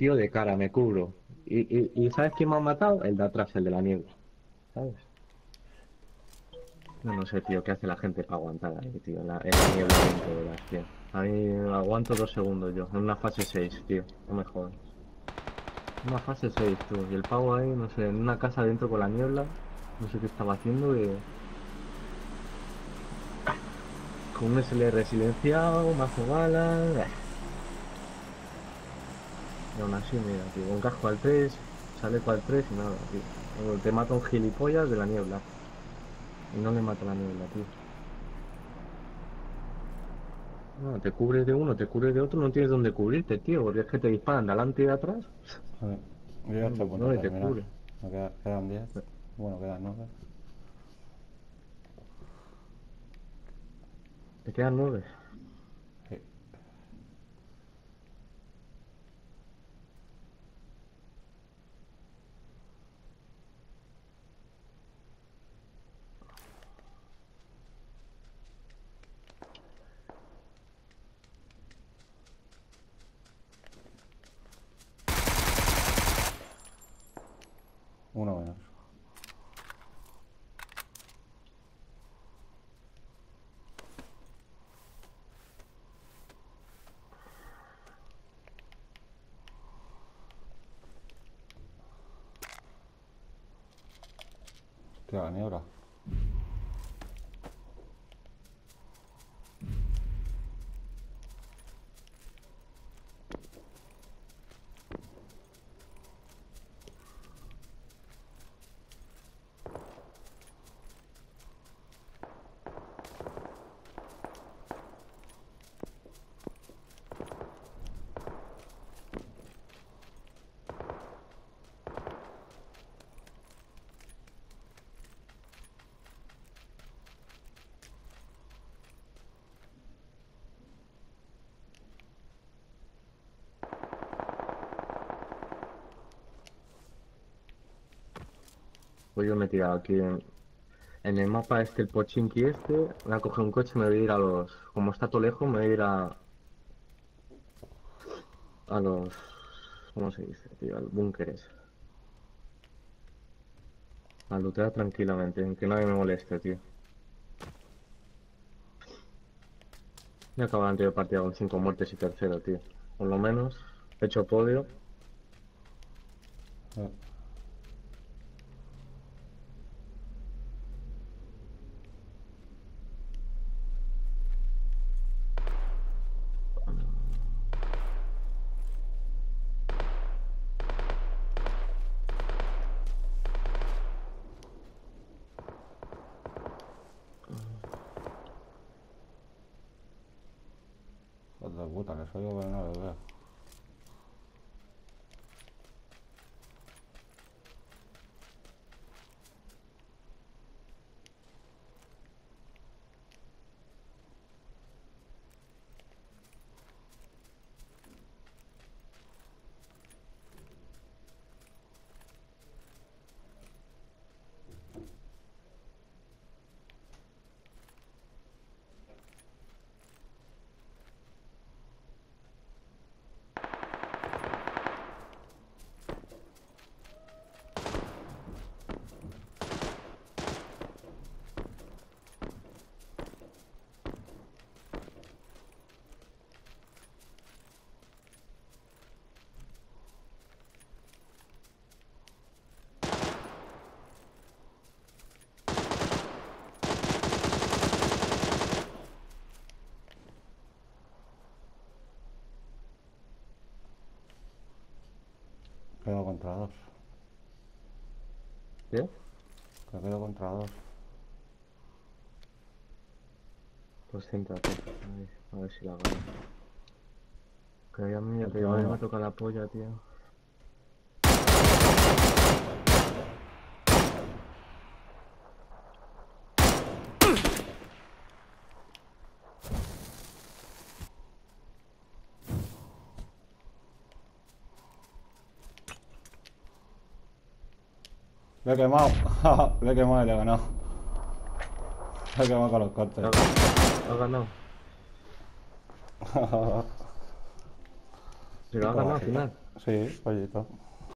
tío de cara, me cubro. Y, y, ¿sabes quién me ha matado? El de atrás, el de la niebla. ¿Sabes? No, no sé, tío, qué hace la gente para aguantar ahí, tío. La, la niebla dentro de las, tío. A mí aguanto dos segundos yo, en una fase 6, tío. No me jodas. Una fase 6, tú. Y el pavo ahí, no sé, en una casa dentro con la niebla. No sé qué estaba haciendo y... Con un SLR silenciado, mazo balas... Y aún así, mira, tío, un casco al 3, sale cual 3 y nada, tío. Te mata un gilipollas de la niebla. Y no le mata la niebla, tío. No, te cubres de uno, te cubres de otro, no tienes dónde cubrirte, tío, porque es que te disparan de adelante y de atrás. A ver, yo ya estoy no, no te cubre. No queda, quedan 10. Bueno, quedan 9. Te quedan 9. Uno menos. Hostia, la niebla. Pues yo me he tirado aquí en, el mapa este, el pochinki este, voy a coger un coche y me voy a ir a los... Como está todo lejos, me voy a ir a... A los... ¿Cómo se dice, tío? Al búnkeres. A lootear tranquilamente, que nadie me moleste, tío. Voy a acabar la anterior partida con 5 muertes y tercero, tío. Por lo menos, he hecho podio. Eh, Hijo de puta, que soy yo, pero no lo veo. Quedo contra dos. ¿Qué? Que quedo contra dos. Pues céntrate. A ver si la gano. Que ya me, Porque que ya bueno. me toca la polla, tío. Le he quemado. le he quemado y le he ganado. Le he quemado con los cortes. Ha, ha ganado. Pero ha ganado al final. Sí, pollito.